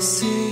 see.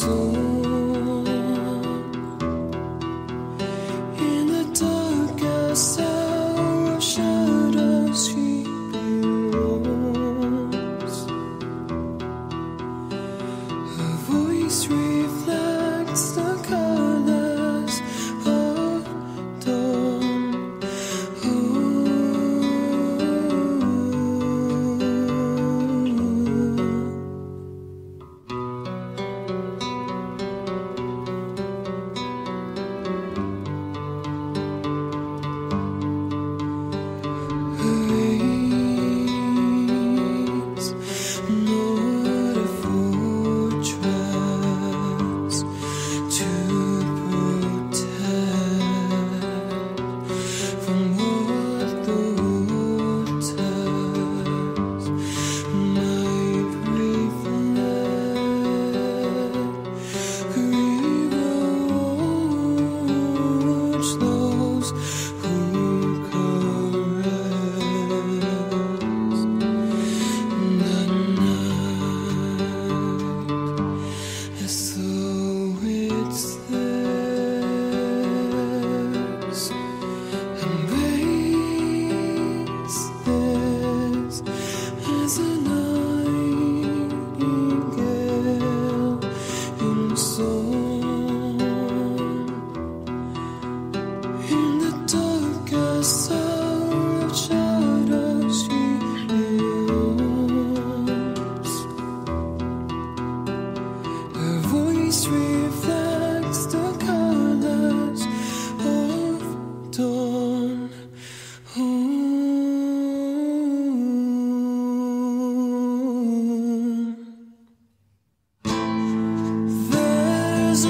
In Ooh. There's